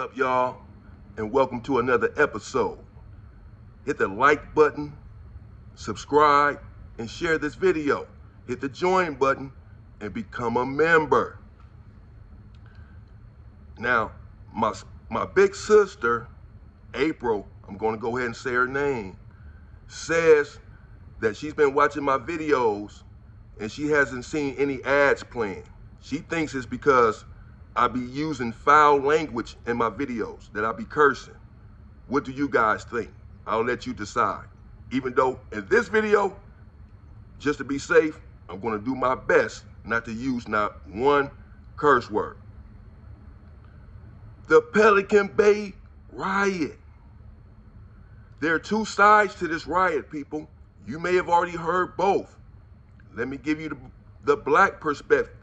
up, y'all? And welcome to another episode. Hit the like button, subscribe, and share this video. Hit the join button and become a member. Now, my, my big sister, April, I'm going to go ahead and say her name, says that she's been watching my videos and she hasn't seen any ads playing. She thinks it's because I be using foul language in my videos, that I be cursing. What do you guys think? I'll let you decide. Even though in this video, just to be safe, I'm gonna do my best not to use not one curse word. The Pelican Bay riot. There are two sides to this riot, people. You may have already heard both. Let me give you the, the black perspective,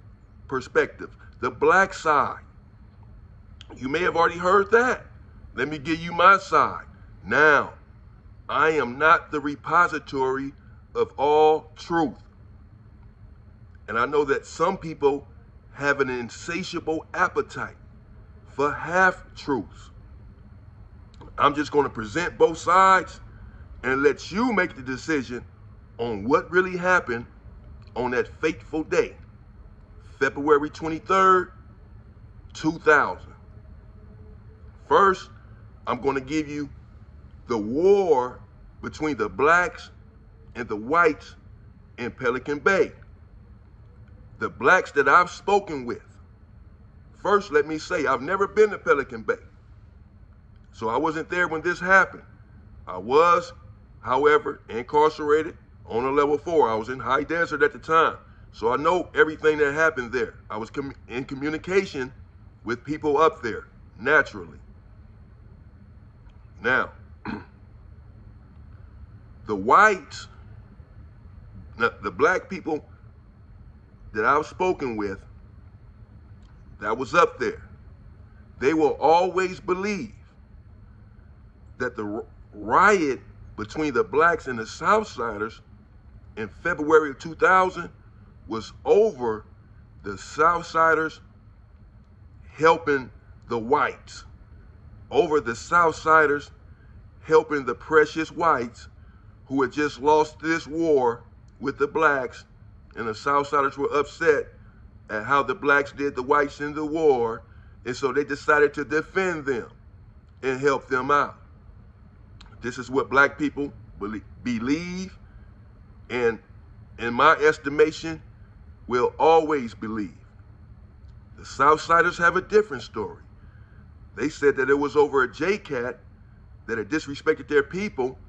perspective, the black side. You may have already heard that. Let me give you my side. Now, I am not the repository of all truth. And I know that some people have an insatiable appetite for half truths. I'm just going to present both sides and let you make the decision on what really happened on that fateful day, February 23rd, 2000. First, I'm going to give you the war between the blacks and the whites in Pelican Bay. The blacks that I've spoken with. First, let me say, I've never been to Pelican Bay. So I wasn't there when this happened. I was, however, incarcerated on a level four. I was in high desert at the time. So I know everything that happened there. I was com in communication with people up there, naturally. Now, the whites, the black people that I've spoken with, that was up there, they will always believe that the riot between the blacks and the Southsiders in February of 2000 was over the Southsiders helping the whites, over the Southsiders helping the precious whites who had just lost this war with the blacks, and the Southsiders were upset at how the blacks did the whites in the war, and so they decided to defend them and help them out. This is what black people believe and in my estimation, will always believe. The Southsiders have a different story. They said that it was over a JCAT that had disrespected their people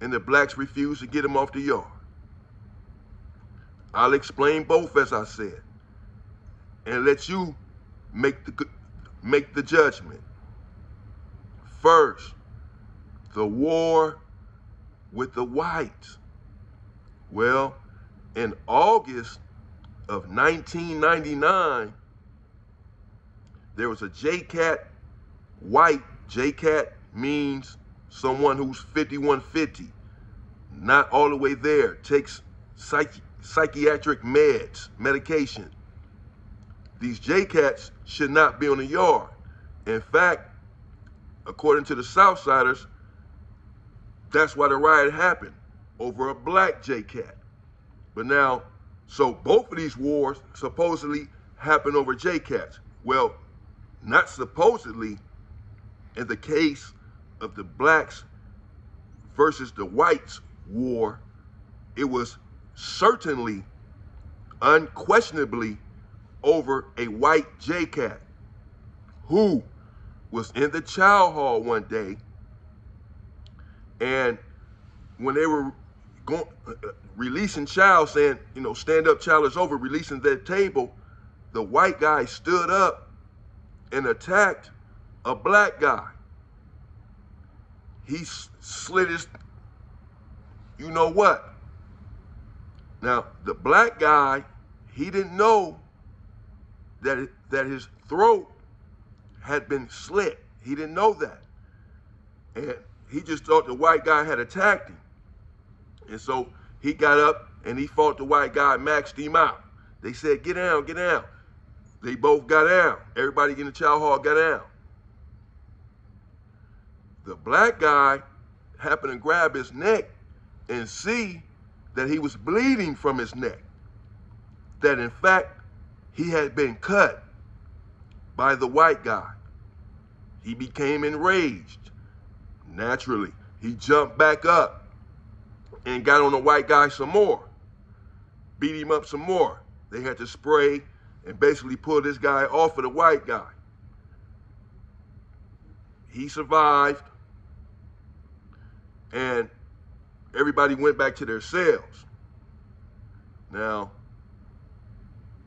and the blacks refused to get him off the yard. I'll explain both as I said and let you make the make the judgment. First, the war with the whites. Well, in August of 1999, there was a JCAT, white JCAT means someone who's 5150, not all the way there, takes psych psychiatric meds, medication. These JCATs should not be on the yard. In fact, according to the Southsiders, that's why the riot happened over a black JCAT. But now, so both of these wars supposedly happened over JCATs. Well, not supposedly in the case of the blacks versus the whites war, it was certainly, unquestionably over a white JCAT who was in the chow hall one day and when they were going, uh, releasing chow, saying, you know, stand up, chow is over, releasing that table, the white guy stood up and attacked a black guy. He slit his, you know what? Now, the black guy, he didn't know that, that his throat had been slit. He didn't know that. And he just thought the white guy had attacked him. And so he got up and he fought the white guy, maxed him out. They said, get down, get down. They both got down. Everybody in the chow hall got down. The black guy happened to grab his neck and see that he was bleeding from his neck. That in fact, he had been cut by the white guy. He became enraged. Naturally, he jumped back up and got on the white guy some more, beat him up some more. They had to spray and basically pull this guy off of the white guy. He survived, and everybody went back to their cells. Now,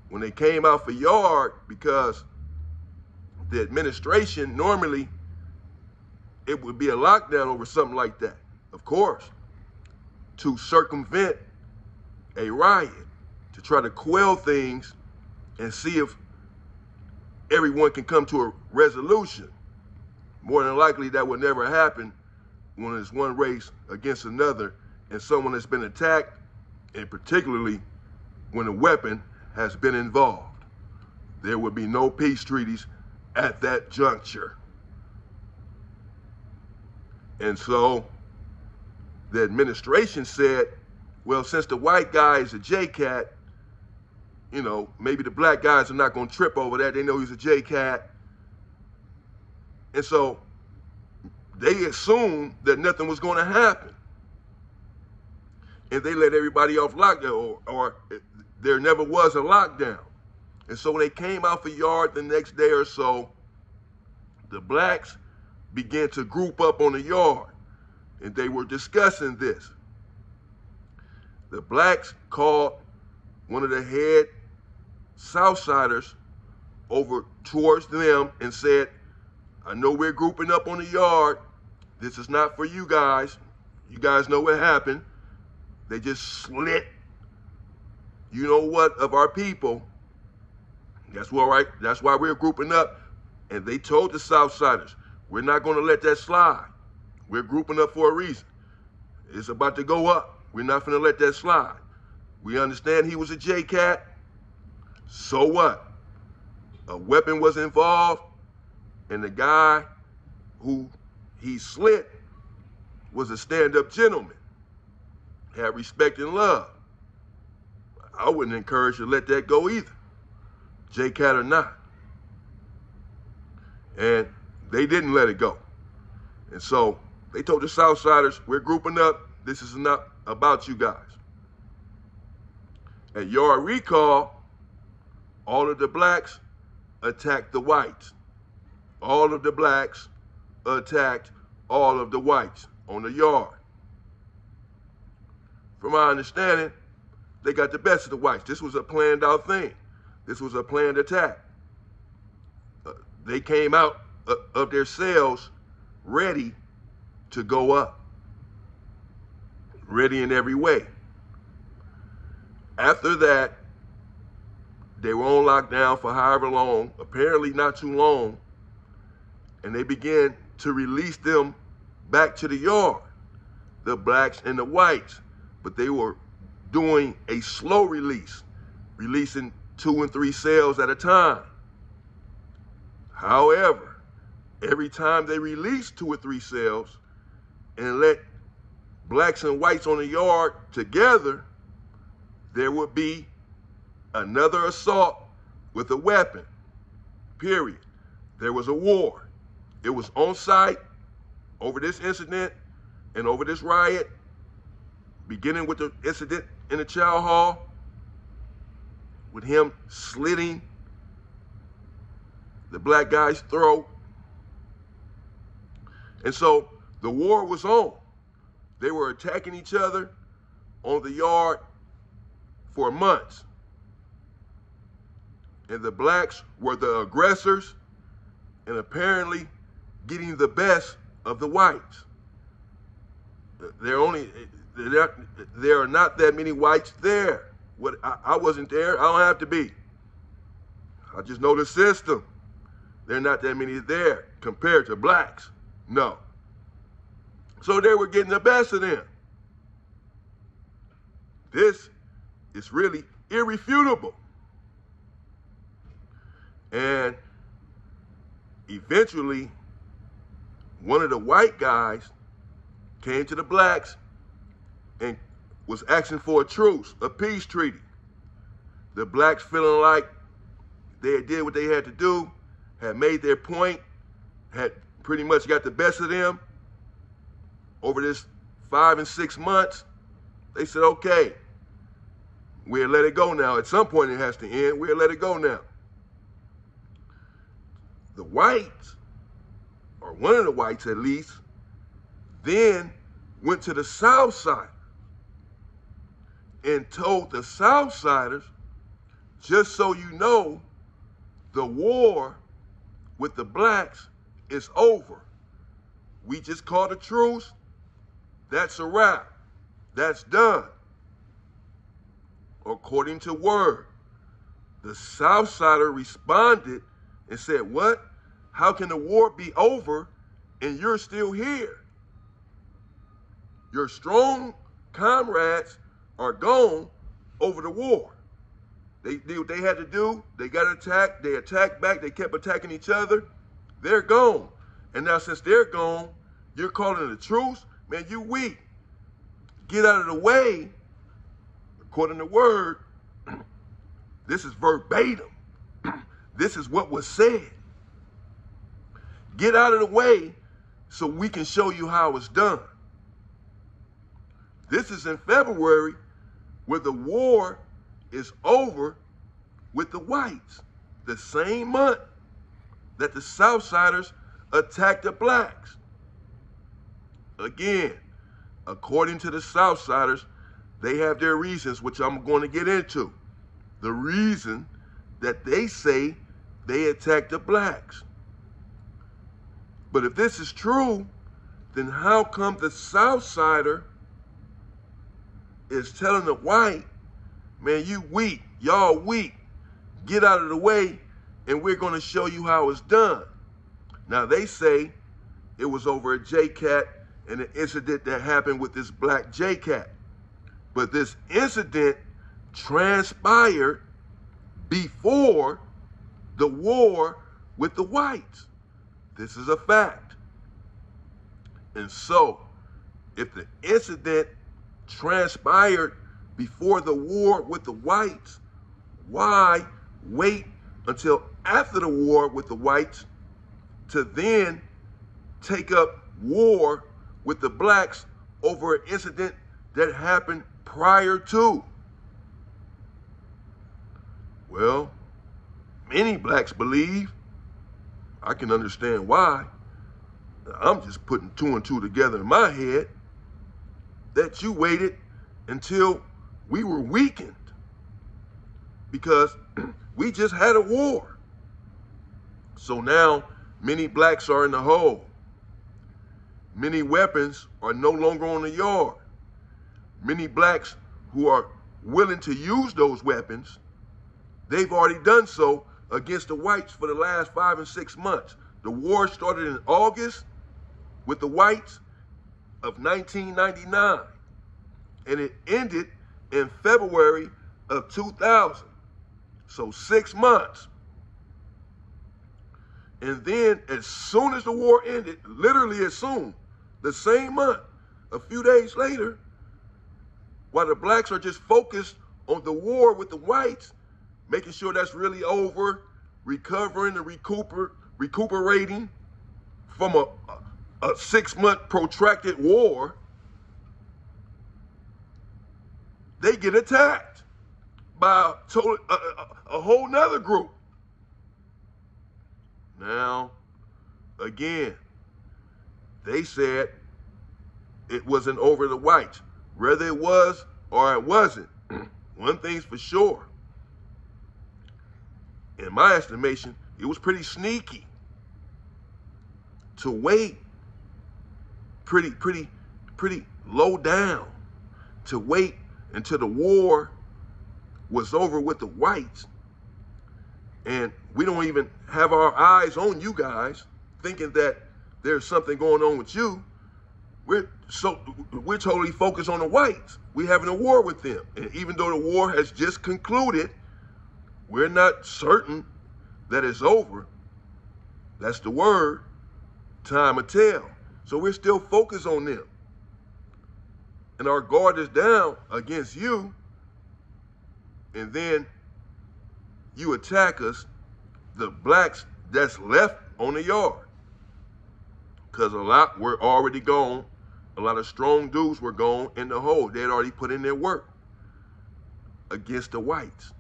when they came out for yard, because the administration normally it would be a lockdown over something like that, of course, to circumvent a riot, to try to quell things and see if everyone can come to a resolution. More than likely, that would never happen when it's one race against another and someone has been attacked, and particularly when a weapon has been involved. There would be no peace treaties at that juncture. And so the administration said, well, since the white guy is a JCAT, you know, maybe the black guys are not going to trip over that. They know he's a JCAT. And so they assumed that nothing was going to happen. And they let everybody off lockdown, or, or there never was a lockdown. And so when they came out for yard the next day or so, the blacks began to group up on the yard and they were discussing this. The blacks called one of the head Southsiders over towards them and said, I know we're grouping up on the yard. This is not for you guys. You guys know what happened. They just slit, you know what, of our people. That's why, right? That's why we're grouping up. And they told the Southsiders, we're not going to let that slide. We're grouping up for a reason. It's about to go up. We're not going to let that slide. We understand he was a JCAT. So what? A weapon was involved, and the guy who he slit was a stand-up gentleman. Had respect and love. I wouldn't encourage you to let that go either. JCAT or not. And they didn't let it go. And so they told the Southsiders, we're grouping up. This is not about you guys. At your recall, all of the blacks attacked the whites. All of the blacks attacked all of the whites on the yard. From my understanding, they got the best of the whites. This was a planned out thing. This was a planned attack. Uh, they came out uh, of their cells ready to go up, ready in every way. After that, they were on lockdown for however long, apparently not too long, and they began to release them back to the yard, the blacks and the whites. But they were doing a slow release, releasing two and three cells at a time. However, every time they released two or three cells and let blacks and whites on the yard together, there would be another assault with a weapon, period. There was a war. It was on sight over this incident and over this riot, beginning with the incident in the chow hall, with him slitting the black guy's throat. And so the war was on. They were attacking each other on the yard for months. And the blacks were the aggressors and apparently getting the best of the whites. There only there, are not that many whites there. What I, I wasn't there. I don't have to be. I just know the system. There are not that many there compared to blacks. No. So they were getting the best of them. This is really irrefutable. And eventually, one of the white guys came to the blacks and was asking for a truce, a peace treaty. The blacks feeling like they did what they had to do, had made their point, had pretty much got the best of them over this five and six months. They said, okay, we'll let it go now. At some point it has to end. We'll let it go now. The whites, or one of the whites at least, then went to the South Side and told the Southsiders, just so you know, the war with the blacks is over. We just called a truce. That's a wrap. That's done. According to word, the Southsider responded and said, What? How can the war be over and you're still here? Your strong comrades are gone over the war. They did what they had to do. They got attacked. They attacked back. They kept attacking each other. They're gone. And now since they're gone, you're calling a truce? Man, you weak. Get out of the way. According to word, this is verbatim. this is what was said. Get out of the way so we can show you how it's done. This is in February where the war is over with the whites. The same month that the Southsiders attacked the blacks. Again, according to the Southsiders, they have their reasons, which I'm going to get into. The reason that they say they attacked the blacks. But if this is true, then how come the Southsider is telling the white, man, you weak, y'all weak, get out of the way, and we're going to show you how it's done. Now, they say it was over a JCAT and the incident that happened with this black JCAT. But this incident transpired before the war with the whites. This is a fact. And so, if the incident transpired before the war with the whites, why wait until after the war with the whites to then take up war with the blacks over an incident that happened prior to? Well, many blacks believe, I can understand why. I'm just putting two and two together in my head that you waited until we were weakened because we just had a war. So now many blacks are in the hole. Many weapons are no longer on the yard. Many blacks who are willing to use those weapons, they've already done so against the whites for the last five and six months. The war started in August with the whites of 1999 and it ended in February of 2000. So six months. And then as soon as the war ended, literally as soon, the same month, a few days later, while the blacks are just focused on the war with the whites, making sure that's really over, recovering and recuper, recuperating from a, a, six-month protracted war, they get attacked by a, total, a, a, a whole nother group. Now, again, they said it wasn't over the whites. Whether it was or it wasn't, one thing's for sure. In my estimation, it was pretty sneaky to wait pretty, pretty, pretty low down to wait until the war was over with the whites. And we don't even have our eyes on you guys, thinking that there's something going on with you. We're so we're totally focused on the whites. We're having a war with them. And even though the war has just concluded, we're not certain that it's over. That's the word. Time will tell. So we're still focused on them. And our guard is down against you. And then you attack us, the blacks that's left on the yard. Because a lot were already gone. A lot of strong dudes were gone in the hole. They had already put in their work against the whites.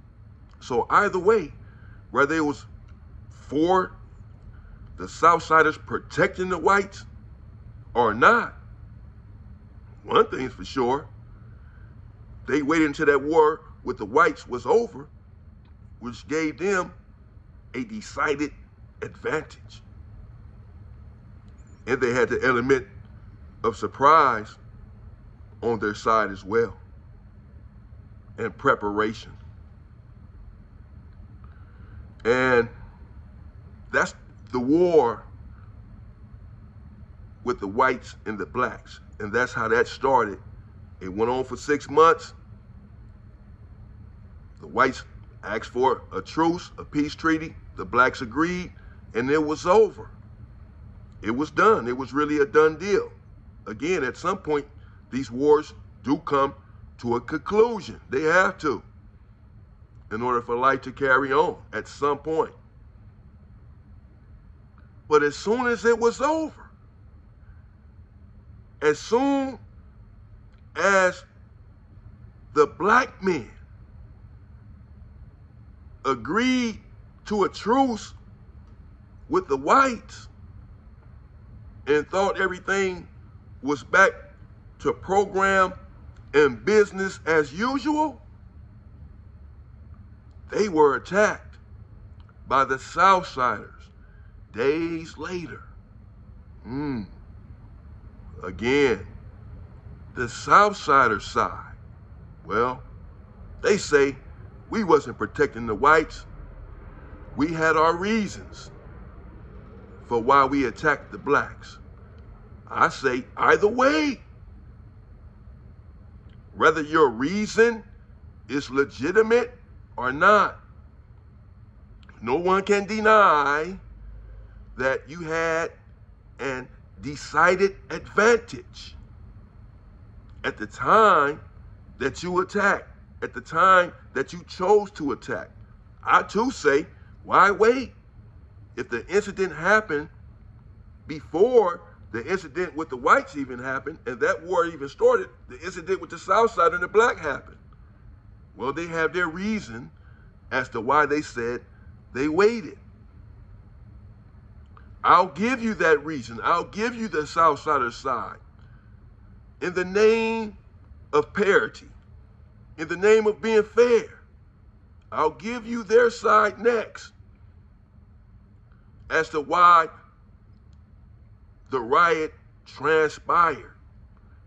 So either way, whether it was for the Southsiders protecting the whites or not, one thing's for sure, they waited until that war with the whites was over, which gave them a decided advantage. And they had the element of surprise on their side as well and preparation. And that's the war with the whites and the blacks. And that's how that started. It went on for six months. The whites asked for a truce, a peace treaty. The blacks agreed, and it was over. It was done. It was really a done deal. Again, at some point, these wars do come to a conclusion. They have to in order for life to carry on at some point. But as soon as it was over, as soon as the black men agreed to a truce with the whites and thought everything was back to program and business as usual, they were attacked by the Southsiders days later. Mm. Again, the Southsiders side, well, they say we wasn't protecting the whites. We had our reasons for why we attacked the blacks. I say either way, whether your reason is legitimate or not. No one can deny that you had an decided advantage at the time that you attacked, at the time that you chose to attack. I too say, why wait? If the incident happened before the incident with the whites even happened, and that war even started, the incident with the South Side and the black happened. Well, they have their reason as to why they said they waited. I'll give you that reason. I'll give you the Southsider side. In the name of parity, in the name of being fair, I'll give you their side next as to why the riot transpired.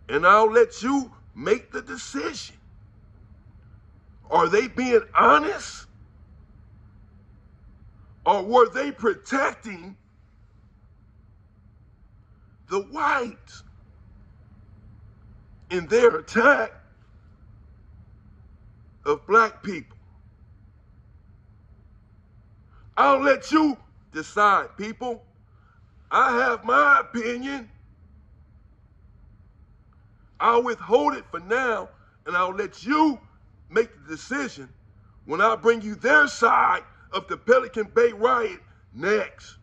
And I'll let you make the decision. Are they being honest? Or were they protecting the whites in their attack of black people? I'll let you decide, people. I have my opinion. I'll withhold it for now, and I'll let you make the decision when I bring you their side of the Pelican Bay riot next.